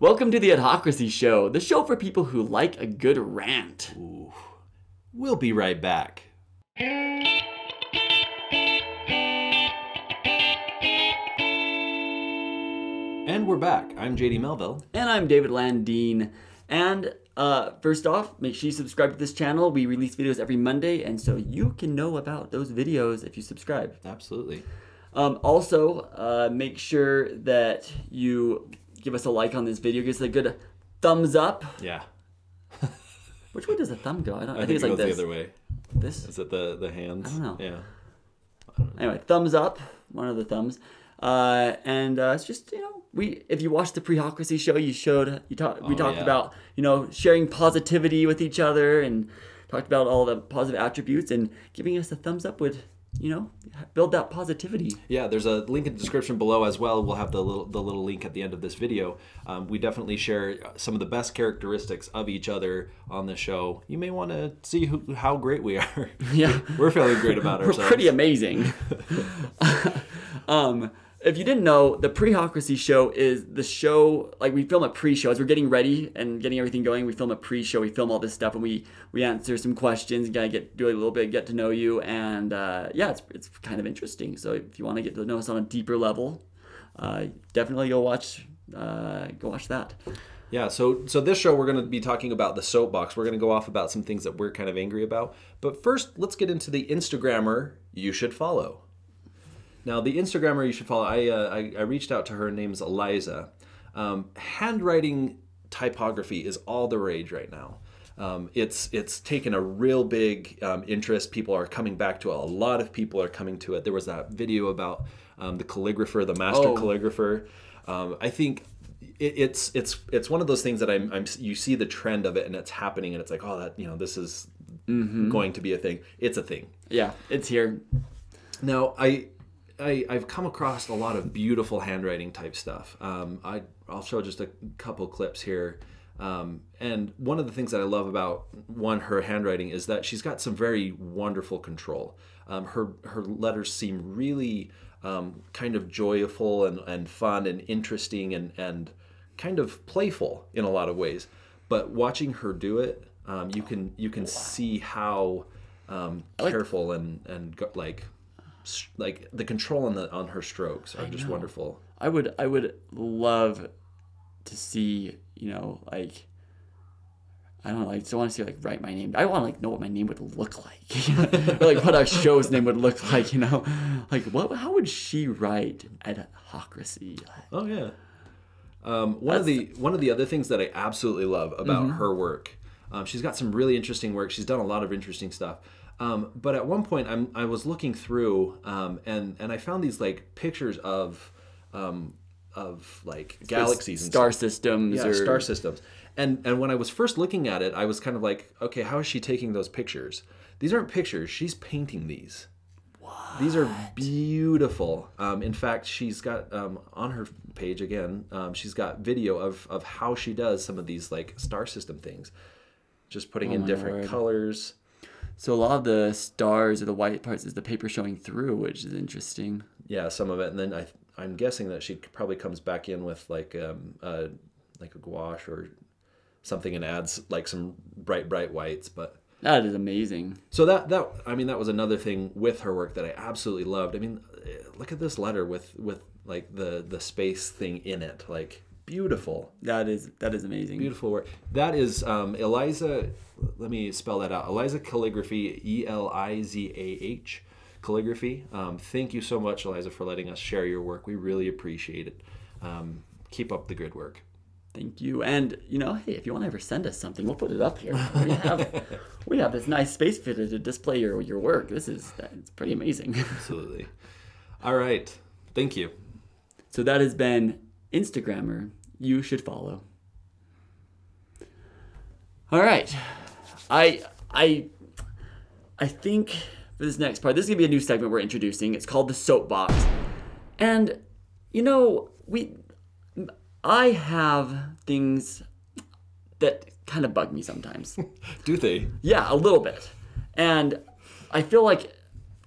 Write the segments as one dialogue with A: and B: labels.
A: Welcome to the Adhocracy Show, the show for people who like a good rant.
B: Ooh. We'll be right back. And we're back. I'm JD Melville.
A: And I'm David Landeen. And uh, first off, make sure you subscribe to this channel. We release videos every Monday, and so you can know about those videos if you subscribe.
B: Absolutely.
A: Um, also, uh, make sure that you give us a like on this video. Give us a good thumbs up.
B: Yeah.
A: Which way does the thumb go? I don't. I,
B: I
A: think,
B: think
A: it's
B: it
A: like
B: goes
A: this.
B: the other way.
A: This.
B: Is it the, the hands?
A: I don't know.
B: Yeah.
A: Anyway, thumbs up. One of the thumbs. Uh, and uh, it's just you know we if you watched the prehocracy show you showed you talked we
B: Oh,
A: talked
B: yeah.
A: about you know sharing positivity with each other and talked about all the positive attributes and giving us a thumbs up would you know build that positivity
B: Yeah, there's a link in the description below as well. We'll have the little the little link at the end of this video. Um, we definitely share some of the best characteristics of each other on the show. You may want to see who, how great we are.
A: Yeah.
B: we're feeling great about ourselves we're
A: pretty amazing um if you didn't know the prehocracy show is the show like we film a pre-show as we're getting ready and getting everything going we film a pre-show we film all this stuff and we we answer some questions gotta get do a little bit get to know you and uh, yeah it's, it's kind of interesting so if you want to get to know us on a deeper level uh, definitely go watch uh, go watch that
B: Yeah, so so this show we're going to be talking about the soapbox. We're going to go off about some things that we're kind of angry about. But first, let's get into the Instagrammer you should follow. Now, the Instagrammer you should follow, I uh, I, I reached out to her. Her name's Eliza. Um, handwriting typography is all the rage right now. Um, it's it's taken a real big um, interest. People are coming back to it. A lot of people are coming to it. There was that video about um, the calligrapher, the master
A: Oh.
B: calligrapher. Um, I think it, it's it's it's one of those things that I'm, I'm you see the trend of it and it's happening and it's like oh that you know this is going to be a thing. It's a thing.
A: yeah it's here
B: Now, I, I I've come across a lot of beautiful handwriting type stuff. Um, I I'll show just a couple clips here. Um, and one of the things that I love about one her handwriting is that she's got some very wonderful control. Um, her her letters seem really um, kind of joyful and, and fun and interesting and and kind of playful in a lot of ways. But watching her do it, um, you can you can see how um, careful and and like like the control on the on her strokes are just wonderful.
A: I would I would love to see, you know, like I don't know, I just want to see like write my name. I want to like know what my name would look like. like what our show's name would look like, you know? Like what how would she write adhocracy?
B: Oh yeah. Um, one of the one of the other things that I absolutely love about
A: Mm-hmm.
B: her work, um, she's got some really interesting work. She's done a lot of interesting stuff. Um, but at one point, I'm I was looking through um, and and I found these like pictures of um, of like galaxies and
A: star systems
B: yeah,
A: or
B: star systems. And and when I was first looking at it, I was kind of like, okay, how is she taking those pictures? These aren't pictures. She's painting these. These are beautiful. Um, in fact, she's got um, on her page again. Um, she's got video of of how she does some of these like star system things, just putting in
A: Oh my
B: different
A: word.
B: colors.
A: So a lot of the stars or the white parts is the paper showing through, which is interesting.
B: Yeah, some of it, and then I I'm guessing that she probably comes back in with like um uh, like a gouache or something and adds like some bright bright whites, but.
A: That is amazing.
B: So that that I mean that was another thing with her work that I absolutely loved. I mean, eh, look at this letter with with like the the space thing in it, like beautiful,
A: That is that is amazing.
B: beautiful work. That is um, Eliza. Let me spell that out. Eliza Calligraphy, E L I Z A H, calligraphy. Um, thank you so much, Eliza, for letting us share your work. We really appreciate it. Um, keep up the good work.
A: Thank you. And you know, hey, if you want to ever send us something, we'll put it up here. We have we have this nice space fitted to display your your work. This is it's pretty amazing.
B: Absolutely. All right. Thank you.
A: so that has been Instagrammer. You should follow. All right. I I I think for this next part, this is gonna be a new segment we're introducing. It's called the soapbox. And you know, we I have things that kind of bug me sometimes.
B: Do they?
A: Yeah, a little bit. And I feel like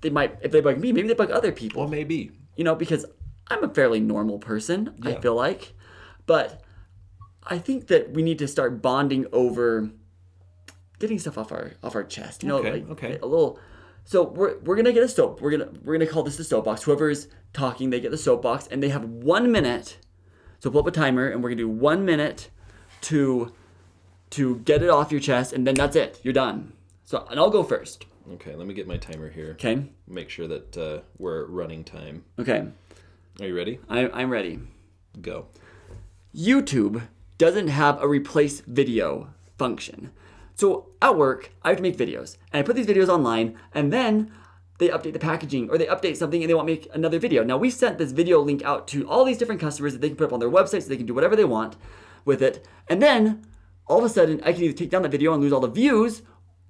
A: they might, if they bug me, maybe they bug other people.
B: Well, maybe.
A: You know, because I'm a fairly normal person, I feel like. But I think that we need to start bonding over getting stuff off our off our chest. You know,
B: Okay,
A: like
B: okay.
A: a little. So we're, we're gonna get a soap. We're gonna we're gonna call this the soapbox. Whoever's talking, they get the soapbox, and they have one minute. So pull up a timer, and we're gonna do one minute to to get it off your chest, and then that's it. You're done. So and I'll go first.
B: Okay, let me get my timer here.
A: Okay.
B: Make sure that uh, we're running time.
A: Okay.
B: Are you ready?
A: I, I'm ready.
B: Go.
A: YouTube doesn't have a replace video function. So at work, I have to make videos, and I put these videos online, and then they update the packaging or they update something and they want to make another video. Now we sent this video link out to all these different customers that they can put up on their website so they can do whatever they want with it. And then all of a sudden I can either take down the video and lose all the views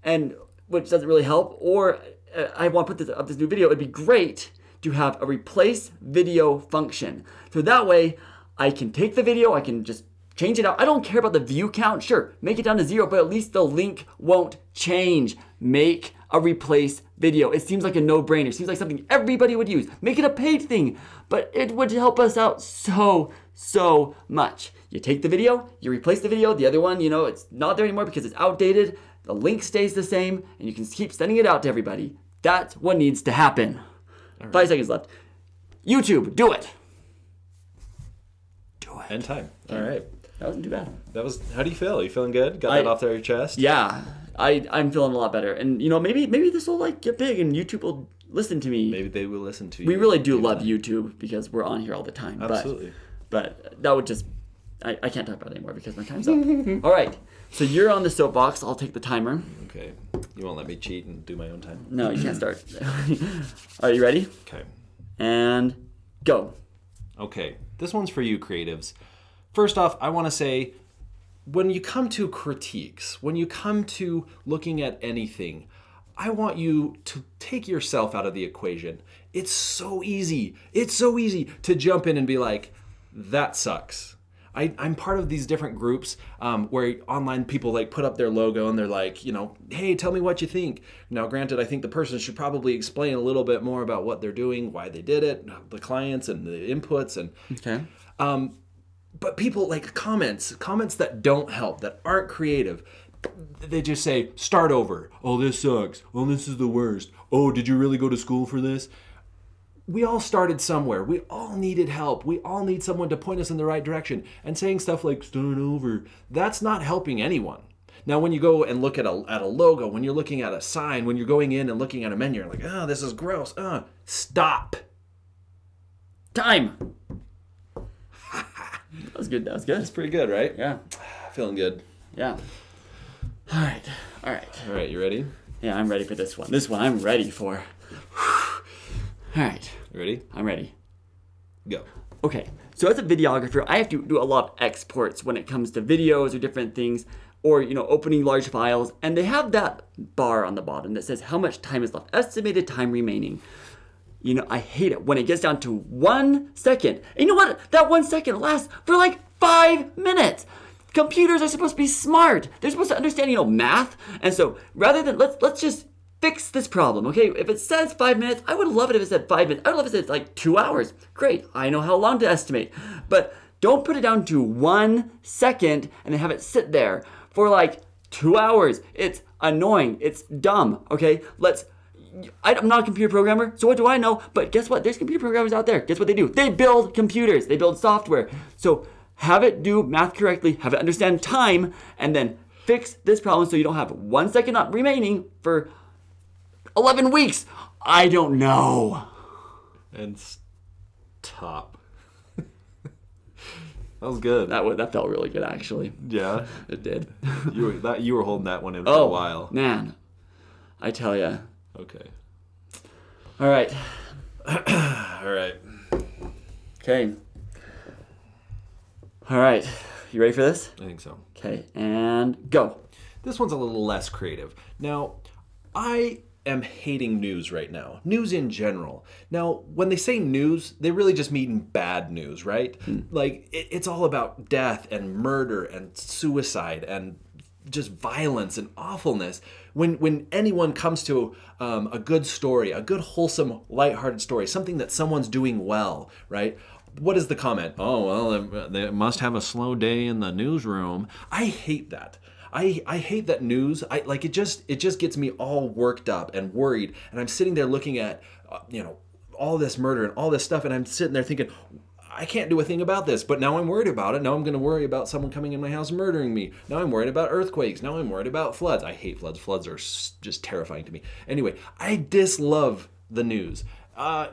A: and which doesn't really help, or uh, I want to put this up this new video. It'd be great to have a replace video function. So that way I can take the video, I can just change it out. I don't care about the view count. Sure, make it down to zero, but at least the link won't change. Make a replace video. It seems like a no-brainer. It seems like something everybody would use. Make it a paid thing, but it would help us out so, so much. You take the video, you replace the video, the other one, you know, it's not there anymore because it's outdated. The link stays the same, and you can keep sending it out to everybody. That's what needs to happen. Five seconds left. YouTube, do it.
B: End time. All right.
A: That wasn't too bad.
B: That was. How do you feel? Are you feeling good? Got
A: I-
B: that off there your chest?
A: Yeah, I I'm feeling a lot better, and you know maybe maybe this will like get big, and YouTube will listen to me.
B: Maybe they will listen to you.
A: we really do love YouTube because we're on here all the time.
B: Absolutely.
A: But, but that would just I, I can't talk about it anymore because my time's up. all right, so you're on the soapbox. I'll take the timer.
B: Okay. You won't let me cheat and do my own time.
A: No, you can't start. Are you ready?
B: Okay.
A: And go.
B: Okay, this one's for you creatives. First off, I want to say when you come to critiques, when you come to looking at anything, I want you to take yourself out of the equation. It's so easy. It's so easy to jump in and be like, that sucks. I, I'm part of these different groups um, where online people like put up their logo and they're like, you know, hey, tell me what you think. Now, granted, I think the person should probably explain a little bit more about what they're doing, why they did it, the clients and the inputs and
A: Okay.
B: but people like comments comments that don't help that aren't creative they just say start over oh this sucks oh this is the worst oh did you really go to school for this we all started somewhere we all needed help we all need someone to point us in the right direction and saying stuff like start over that's not helping anyone now when you go and look at a, at a logo when you're looking at a sign when you're going in and looking at a menu you're like oh this is gross uh, stop
A: Time. that was good. That was good.
B: it's pretty good right
A: Yeah.
B: feeling good
A: Yeah. All right. All right.
B: all right you ready
A: Yeah, I'm ready for this one. This one I'm ready for. All right.
B: you ready
A: I'm ready.
B: go
A: Okay, so as a videographer, I have to do a lot of exports when it comes to videos or different things, or you know, opening large files, and they have that bar on the bottom that says how much time is left, estimated time remaining. You know, I hate it when it gets down to one second. And you know what? That one second lasts for like five minutes. Computers are supposed to be smart. They're supposed to understand, you know, math. And so rather than let's let's just fix this problem, okay? If it says five minutes, I would love it if it said five minutes. I would love it if it said like two hours. Great, I know how long to estimate. But don't put it down to one second and then have it sit there for like two hours. It's annoying. It's dumb, okay? Let's. I'm not a computer programmer, so what do I know? But guess what? There's computer programmers out there. Guess what they do? They build computers, they build software. So have it do math correctly, have it understand time, and then fix this problem so you don't have one second remaining for 11 weeks. I don't know.
B: and stop. that was good.
A: That, that felt really good, actually.
B: yeah,
A: It did.
B: you were that you were holding that one in for
A: Oh,
B: a while.
A: man. I tell ya.
B: Okay.
A: All right.
B: All right.
A: Okay. All right. You ready for this?
B: I think so.
A: Okay. And go.
B: This one's a little less creative. Now, I am hating news right now. News in general. Now, when they say news, they really just mean bad news, right? Like it, it's all about death and murder and suicide and just violence and awfulness. When when anyone comes to um, a good story, a good wholesome, lighthearted story, something that someone's doing well, right? what is the comment? Oh well, they must have a slow day in the newsroom. I hate that. I, I hate that news. I like it just it just gets me all worked up and worried. And I'm sitting there looking at uh, you know all this murder and all this stuff, and I'm sitting there thinking, I can't do a thing about this. But now I'm worried about it. Now I'm going to worry about someone coming in my house murdering me. Now I'm worried about earthquakes. Now I'm worried about floods. I hate floods. Floods are just terrifying to me. Anyway, I dislove the news. Uh,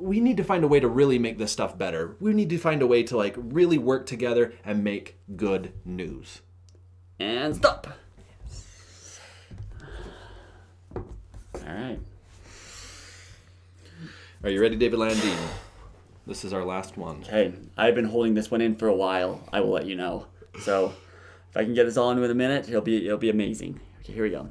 B: we need to find a way to really make this stuff better. We need to find a way to like really work together and make good news.
A: And stop. All right.
B: Are you ready, David Landeen? This is our last one.
A: Okay, I've been holding this one in for a while. I will let you know. So, if I can get this all in with a minute, it'll be it'll be amazing. Okay, here we go.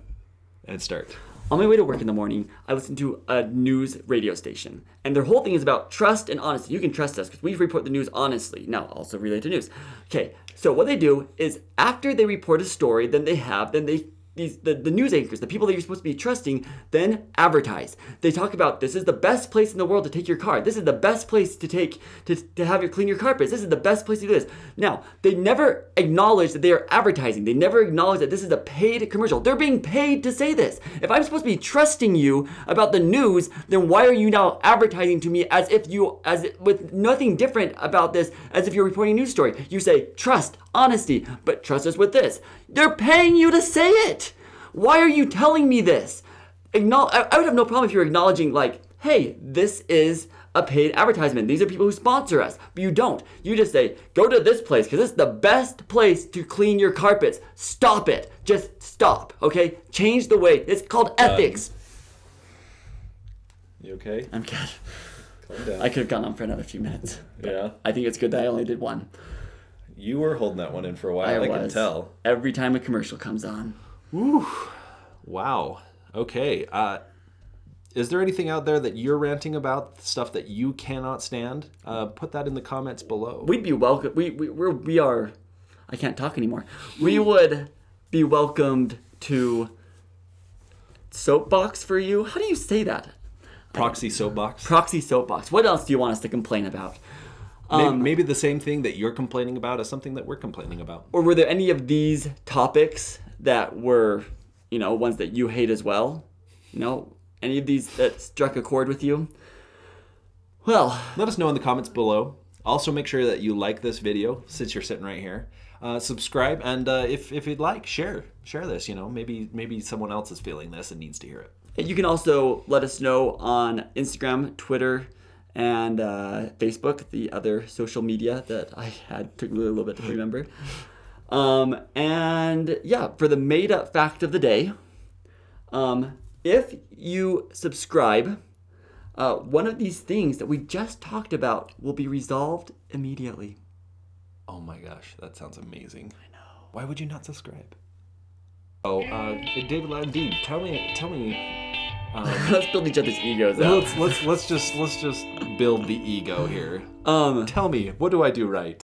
B: And start.
A: On my way to work in the morning, I listen to a news radio station, and their whole thing is about trust and honesty. You can trust us because we report the news honestly. Now, also relate to news. Okay, so what they do is after they report a story, then they have, then they these the, the news anchors, the people that you're supposed to be trusting, then advertise. They talk about this is the best place in the world to take your car. This is the best place to take to, to have you clean your carpets. This is the best place to do this. Now, they never acknowledge that they are advertising. They never acknowledge that this is a paid commercial. They're being paid to say this. If I'm supposed to be trusting you about the news, then why are you now advertising to me as if you as with nothing different about this as if you're reporting a news story? You say trust, honesty, but trust us with this. They're paying you to say it. Why are you telling me this? Acknowledge, I would have no problem if you're acknowledging, like, hey, this is a paid advertisement. These are people who sponsor us. But you don't. You just say, go to this place because it's the best place to clean your carpets. Stop it. Just stop, okay? Change the way. It's called ethics.
B: You okay?
A: I'm good.
B: Calm down.
A: I could have gone on for another few minutes.
B: yeah.
A: I think it's good that I only did one.
B: You were holding that one in for a while. I, can tell.
A: Every time a commercial comes on.
B: Woo. Wow. Okay. Uh, is there anything out there that you're ranting about, stuff that you cannot stand? Uh, put that in the comments below.
A: we'd be welcome. We we we're, we are. I can't talk anymore. We would be welcomed to soapbox for you. How do you say that?
B: Proxy soapbox.
A: Proxy soapbox. What else do you want us to complain about?
B: Maybe,
A: Um,
B: maybe the same thing that you're complaining about is something that we're complaining about.
A: or were there any of these topics that were, you know, ones that you hate as well? You know, any of these that struck a chord with you? Well,
B: Let us know in the comments below. Also, make sure that you like this video since you're sitting right here. Uh, subscribe and uh, if, if you'd like, share share this. You know, maybe maybe someone else is feeling this and needs to hear it.
A: You can also let us know on Instagram, Twitter, and uh, Facebook, the other social media that I had took me a little bit to remember. Um, and yeah, for the made up fact of the day, um, if you subscribe, uh, one of these things that we just talked about will be resolved immediately.
B: Oh my gosh, that sounds amazing. I know. Why would you not subscribe? Oh, uh, David Landeen, tell me, tell me. Um,
A: Let's build each other's egos out.
B: let's let's let's just let's just build the ego here.
A: Um,
B: Tell me, what do I do right?